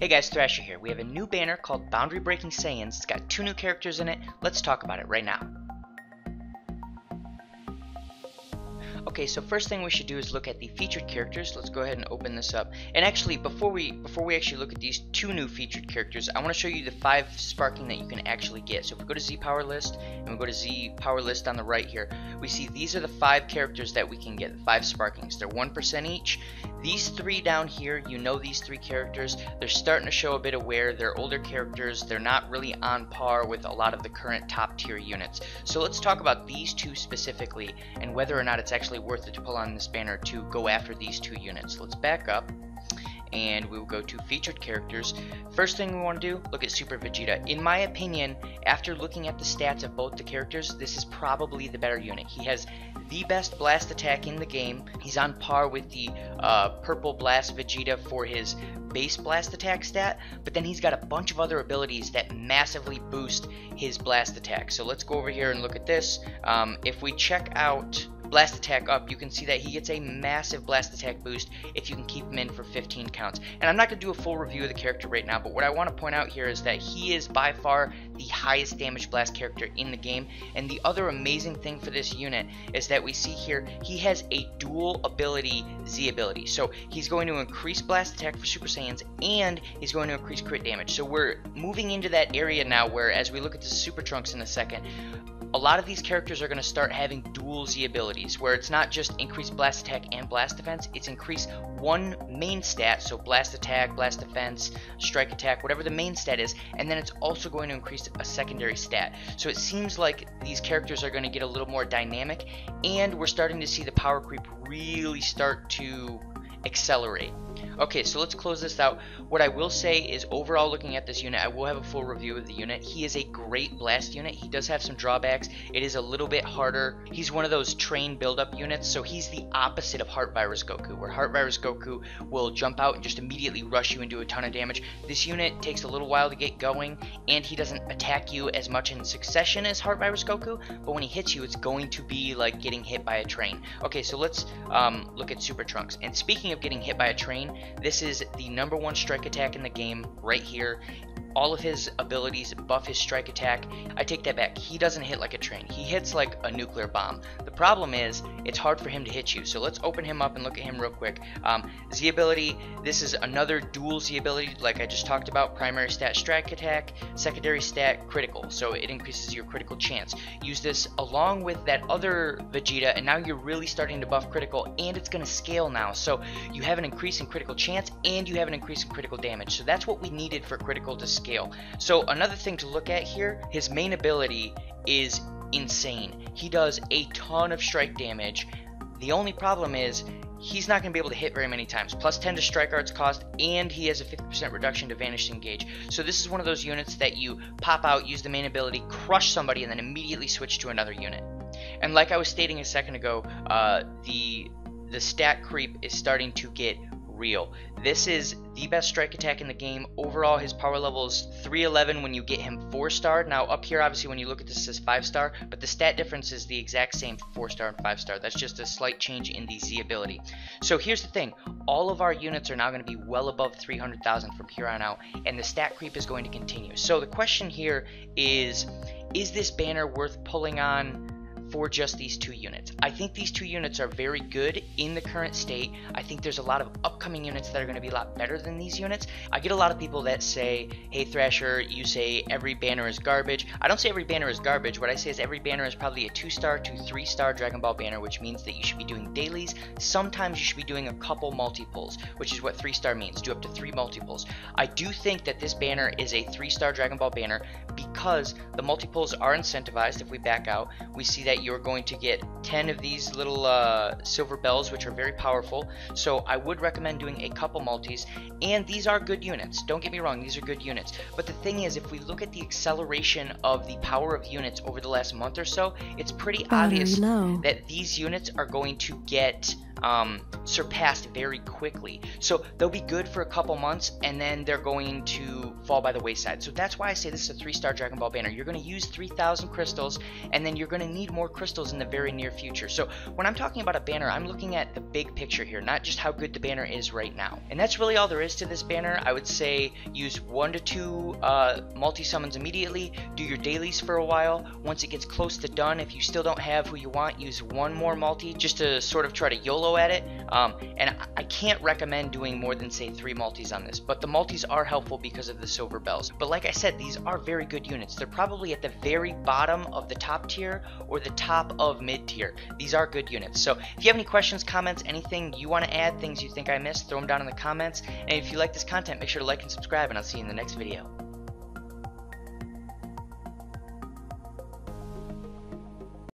Hey guys, Thrasher here. We have a new banner called Boundary Breaking Saiyans. It's got two new characters in it. Let's talk about it right now. Okay, so first thing we should do is look at the featured characters. Let's go ahead and open this up. And actually, before we before we actually look at these two new featured characters, I want to show you the five sparking that you can actually get. So if we go to Z Power List and we go to Z Power List on the right here, we see these are the five characters that we can get, the five sparkings. They're one percent each. These three down here, you know these three characters. They're starting to show a bit of wear. They're older characters. They're not really on par with a lot of the current top tier units. So let's talk about these two specifically and whether or not it's actually worth it to pull on this banner to go after these two units. Let's back up and we will go to featured characters. First thing we want to do, look at Super Vegeta. In my opinion, after looking at the stats of both the characters, this is probably the better unit. He has the best blast attack in the game. He's on par with the uh, purple blast Vegeta for his base blast attack stat, but then he's got a bunch of other abilities that massively boost his blast attack. So let's go over here and look at this. Um, if we check out blast attack up, you can see that he gets a massive blast attack boost if you can keep him in for 15 counts. And I'm not going to do a full review of the character right now, but what I want to point out here is that he is by far the highest damage blast character in the game. And the other amazing thing for this unit is that we see here he has a dual ability Z ability. So he's going to increase blast attack for Super Saiyans and he's going to increase crit damage. So we're moving into that area now where as we look at the Super Trunks in a second, a lot of these characters are going to start having dual Z abilities, where it's not just increased blast attack and blast defense, it's increased one main stat, so blast attack, blast defense, strike attack, whatever the main stat is, and then it's also going to increase a secondary stat. So it seems like these characters are going to get a little more dynamic, and we're starting to see the power creep really start to accelerate. Okay, so let's close this out. What I will say is overall looking at this unit, I will have a full review of the unit. He is a great blast unit. He does have some drawbacks. It is a little bit harder. He's one of those train build-up units, so he's the opposite of Heart Virus Goku, where Heart Virus Goku will jump out and just immediately rush you and do a ton of damage. This unit takes a little while to get going, and he doesn't attack you as much in succession as Heart Virus Goku, but when he hits you, it's going to be like getting hit by a train. Okay, so let's um, look at Super Trunks. And speaking of getting hit by a train, this is the number one strike attack in the game right here all of his abilities buff his strike attack. I take that back. He doesn't hit like a train. He hits like a nuclear bomb. The problem is it's hard for him to hit you. So let's open him up and look at him real quick. Um, Z ability. This is another dual Z ability like I just talked about. Primary stat strike attack. Secondary stat critical. So it increases your critical chance. Use this along with that other Vegeta and now you're really starting to buff critical and it's going to scale now. So you have an increase in critical chance and you have an increase in critical damage. So that's what we needed for critical to scale. So another thing to look at here, his main ability is insane. He does a ton of strike damage. The only problem is he's not going to be able to hit very many times. Plus 10 to strike arts cost, and he has a 50% reduction to vanish engage. So this is one of those units that you pop out, use the main ability, crush somebody, and then immediately switch to another unit. And like I was stating a second ago, uh, the the stat creep is starting to get real. This is the best strike attack in the game. Overall, his power level is 311 when you get him 4 star. Now, up here, obviously, when you look at this, it says 5 star, but the stat difference is the exact same 4 star and 5 star. That's just a slight change in the Z ability. So, here's the thing all of our units are now going to be well above 300,000 from here on out, and the stat creep is going to continue. So, the question here is is this banner worth pulling on? For just these two units. I think these two units are very good in the current state. I think there's a lot of upcoming units that are going to be a lot better than these units. I get a lot of people that say, hey Thrasher, you say every banner is garbage. I don't say every banner is garbage. What I say is every banner is probably a 2-star to 3-star Dragon Ball banner, which means that you should be doing dailies. Sometimes you should be doing a couple multiples, which is what 3-star means. Do up to 3 multiples. I do think that this banner is a 3-star Dragon Ball banner because the multiples are incentivized. If we back out, we see that you're going to get 10 of these little uh, silver bells, which are very powerful. So I would recommend doing a couple multis, and these are good units. Don't get me wrong, these are good units. But the thing is, if we look at the acceleration of the power of units over the last month or so, it's pretty obvious low. that these units are going to get um, surpassed very quickly. So they'll be good for a couple months and then they're going to fall by the wayside. So that's why I say this is a three star Dragon Ball banner. You're going to use 3,000 crystals and then you're going to need more crystals in the very near future. So when I'm talking about a banner, I'm looking at the big picture here, not just how good the banner is right now. And that's really all there is to this banner. I would say use one to two uh, multi-summons immediately, do your dailies for a while. Once it gets close to done, if you still don't have who you want, use one more multi just to sort of try to YOLO at it. Um, and I can't recommend doing more than say three multis on this, but the multis are helpful because of the silver bells. But like I said, these are very good units. They're probably at the very bottom of the top tier or the top of mid tier. These are good units. So if you have any questions, comments, anything you want to add, things you think I missed, throw them down in the comments. And if you like this content, make sure to like and subscribe, and I'll see you in the next video.